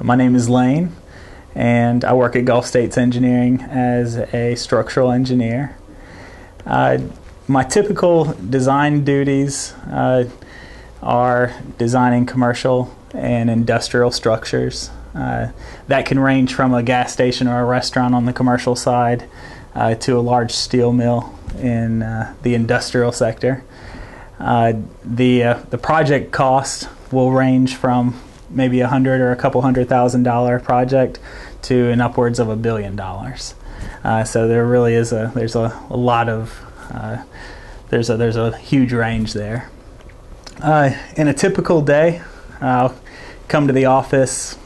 My name is Lane, and I work at Gulf States Engineering as a structural engineer. Uh, my typical design duties uh, are designing commercial and industrial structures. Uh, that can range from a gas station or a restaurant on the commercial side uh, to a large steel mill in uh, the industrial sector. Uh, the, the project cost will range from maybe a hundred or a couple hundred thousand dollar project to an upwards of a billion dollars. Uh, so there really is a there's a, a lot of uh, there's a there's a huge range there. Uh, in a typical day, I'll come to the office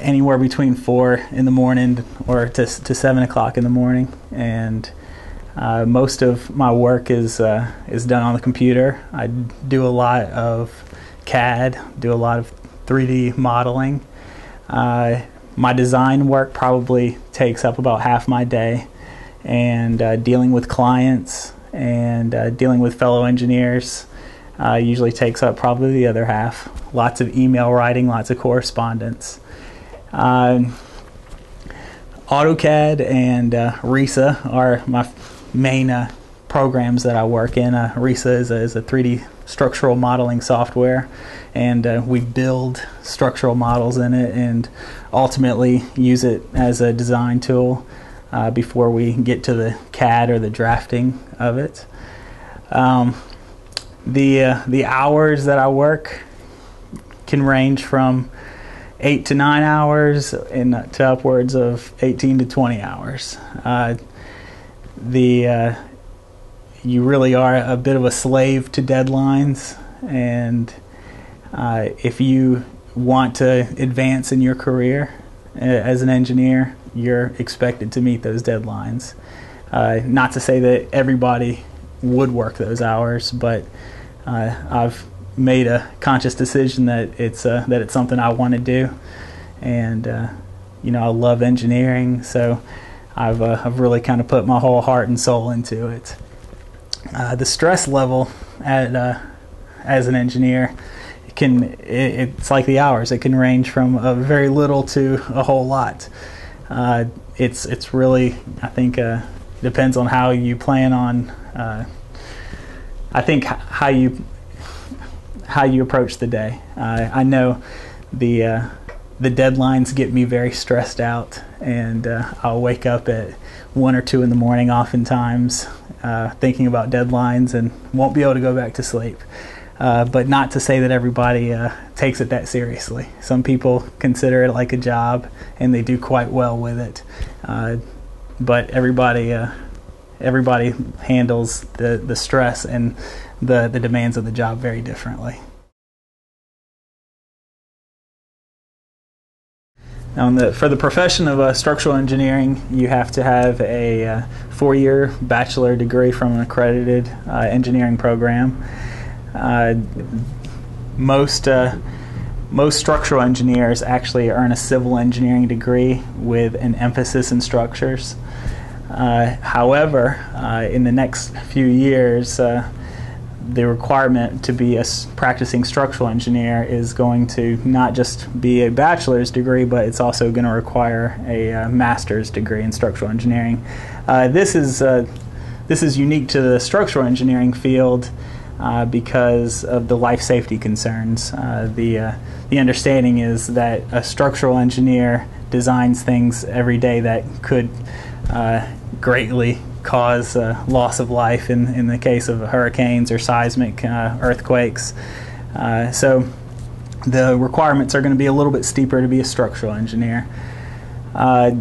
anywhere between four in the morning or to, to seven o'clock in the morning, and uh, most of my work is uh, is done on the computer. I do a lot of CAD, do a lot of 3D modeling. Uh, my design work probably takes up about half my day, and uh, dealing with clients and uh, dealing with fellow engineers uh, usually takes up probably the other half. Lots of email writing, lots of correspondence. Um, AutoCAD and uh, RISA are my main uh, programs that I work in. Uh, RISA is a, is a 3D structural modeling software, and uh, we build structural models in it and ultimately use it as a design tool uh, before we get to the CAD or the drafting of it. Um, the uh, the hours that I work can range from eight to nine hours and to upwards of 18 to 20 hours. Uh, the uh, you really are a bit of a slave to deadlines, and uh, if you want to advance in your career uh, as an engineer, you're expected to meet those deadlines. Uh, not to say that everybody would work those hours, but uh, I've made a conscious decision that it's uh, that it's something I want to do, and uh, you know I love engineering, so I've uh, I've really kind of put my whole heart and soul into it. Uh, the stress level at uh, as an engineer can it, it's like the hours. It can range from a very little to a whole lot. Uh, it's it's really I think uh, depends on how you plan on. Uh, I think how you how you approach the day. Uh, I know the the deadlines get me very stressed out, and I'll wake up at one or two in the morning, oftentimes, uh, thinking about deadlines, and won't be able to go back to sleep. Uh, but not to say that everybody uh, takes it that seriously. Some people consider it like a job, and they do quite well with it. but everybody everybody handles the, the stress and the, the demands of the job very differently. Now, the, for the profession of uh, structural engineering, you have to have a uh, four-year bachelor degree from an accredited uh, engineering program. Uh, most uh, most structural engineers actually earn a civil engineering degree with an emphasis in structures. Uh, however, in the next few years, the requirement to be a practicing structural engineer is going to not just be a bachelor's degree, but it's also going to require a uh, master's degree in structural engineering. Uh, this is uh, this is unique to the structural engineering field uh, because of the life safety concerns. Uh, the uh, the understanding is that a structural engineer designs things every day that could greatly cause uh, loss of life in, in the case of hurricanes or seismic uh, earthquakes. Uh, so the requirements are going to be a little bit steeper to be a structural engineer. Uh,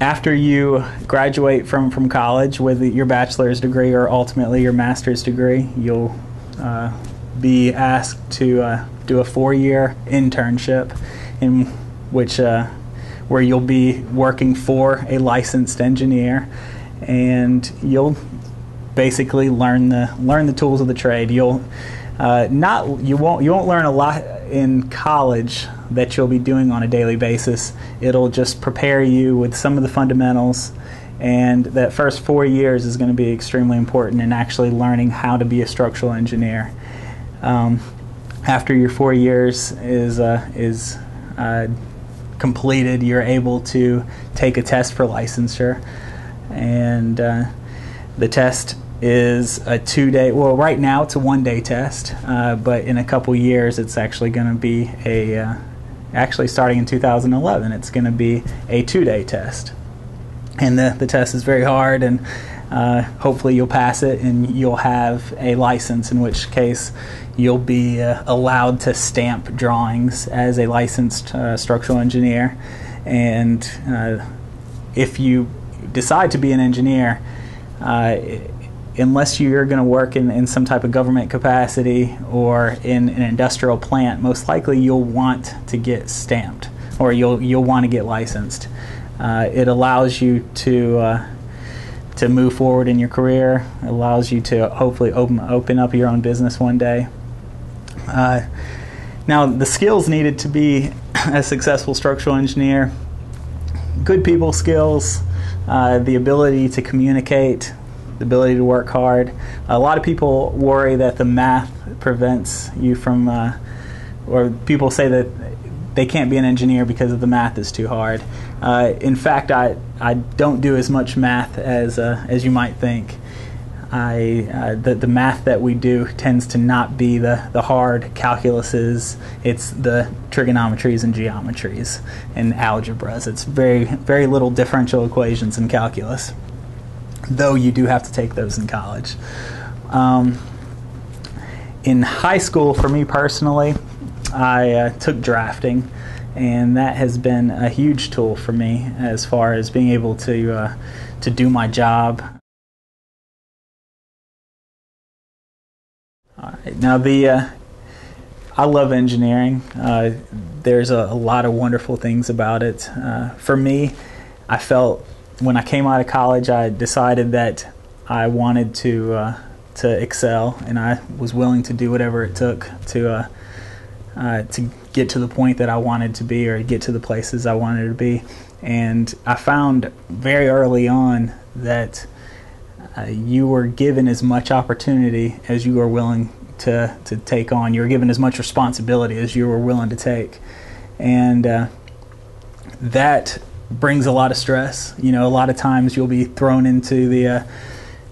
after you graduate from, from college with your bachelor's degree or ultimately your master's degree, you'll uh, be asked to uh, do a four-year internship in which where you'll be working for a licensed engineer and you'll basically learn the learn the tools of the trade. You'll uh, not you won't you won't learn a lot in college that you'll be doing on a daily basis. It'll just prepare you with some of the fundamentals, and that first four years is going to be extremely important in actually learning how to be a structural engineer. Um, after your four years is uh, is uh, completed, you're able to take a test for licensure. And uh, the test is a two day, well, right now it's a one day test, uh, but in a couple years it's actually going to be a, uh, actually starting in 2011, it's going to be a two day test. And the, the test is very hard, and uh, hopefully you'll pass it and you'll have a license, in which case you'll be uh, allowed to stamp drawings as a licensed uh, structural engineer. And uh, if you decide to be an engineer, uh, unless you're going to work in, in some type of government capacity or in an industrial plant, most likely you'll want to get stamped or you'll you'll want to get licensed. Uh, it allows you to uh, to move forward in your career. It allows you to hopefully open open up your own business one day. Uh, now, the skills needed to be a successful structural engineer: good people skills, uh, the ability to communicate, the ability to work hard. A lot of people worry that the math prevents you from, uh, or people say that they can't be an engineer because of the math is too hard. Uh, in fact, I, I don't do as much math as, uh, as you might think. I, uh, the, the math that we do tends to not be the, the hard calculuses. It's the trigonometries and geometries and algebras. It's very, very little differential equations in calculus, though you do have to take those in college. Um, in high school, for me personally, I uh, took drafting, and that has been a huge tool for me as far as being able to uh, to do my job. Now the uh, I love engineering. Uh, there's a, a, lot of wonderful things about it. Uh, for me, I felt when I came out of college, I decided that I wanted to uh, to excel, and I was willing to do whatever it took to uh, to get to the point that I wanted to be or get to the places I wanted to be. And I found very early on that uh, you were given as much opportunity as you were willing to, to take on. You were given as much responsibility as you were willing to take. And uh, that brings a lot of stress. You know, a lot of times you'll be thrown into the uh,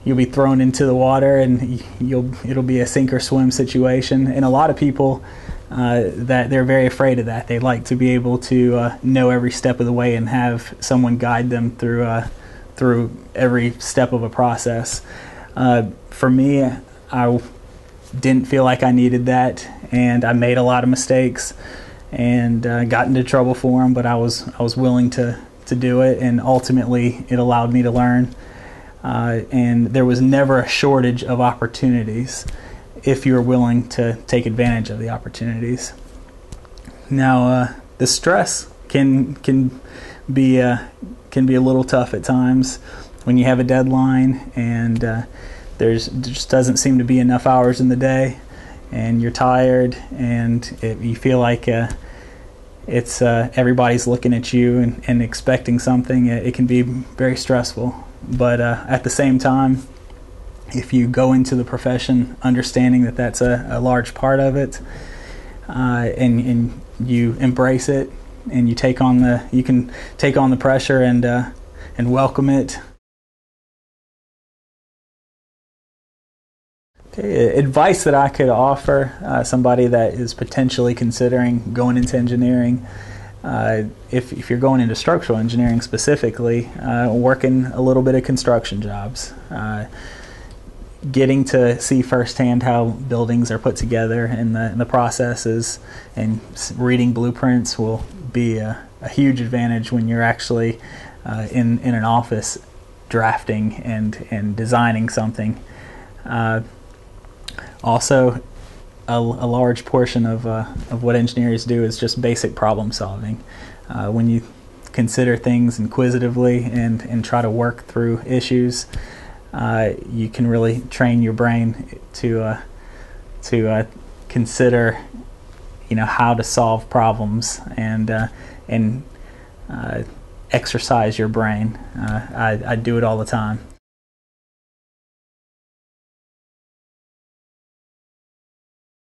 you'll be thrown into the water and you'll it'll be a sink or swim situation. And a lot of people uh, that they're very afraid of that. They like to be able to uh, know every step of the way and have someone guide them through uh, through every step of a process. Uh, for me, I didn't feel like I needed that, and I made a lot of mistakes and uh, got into trouble for them. But I was I was willing to to do it, and ultimately, it allowed me to learn. and there was never a shortage of opportunities if you're willing to take advantage of the opportunities. Now, uh, the stress can can be uh, can be a little tough at times when you have a deadline and uh, there's there just doesn't seem to be enough hours in the day, and you're tired and it, you feel like uh, it's uh, everybody's looking at you and, and expecting something. It, it, can be very stressful, but uh, at the same time if you go into the profession understanding that that's a, a large part of it uh, and, and you embrace it and you take on the you can take on the pressure and uh, and welcome it okay, advice that I could offer uh, somebody that is potentially considering going into engineering uh, if, if you're going into structural engineering specifically, uh, working a little bit of construction jobs. Uh, getting to see firsthand how buildings are put together and the, and the processes and reading blueprints will be a, a huge advantage when you're actually uh, in, in an office drafting and, and designing something. Also, a, a, large portion of, uh, of what engineers do is just basic problem solving. Uh, when you consider things inquisitively and, and try to work through issues, uh, you can really train your brain to uh, to uh, consider, you know, how to solve problems and and exercise your brain. I, I do it all the time.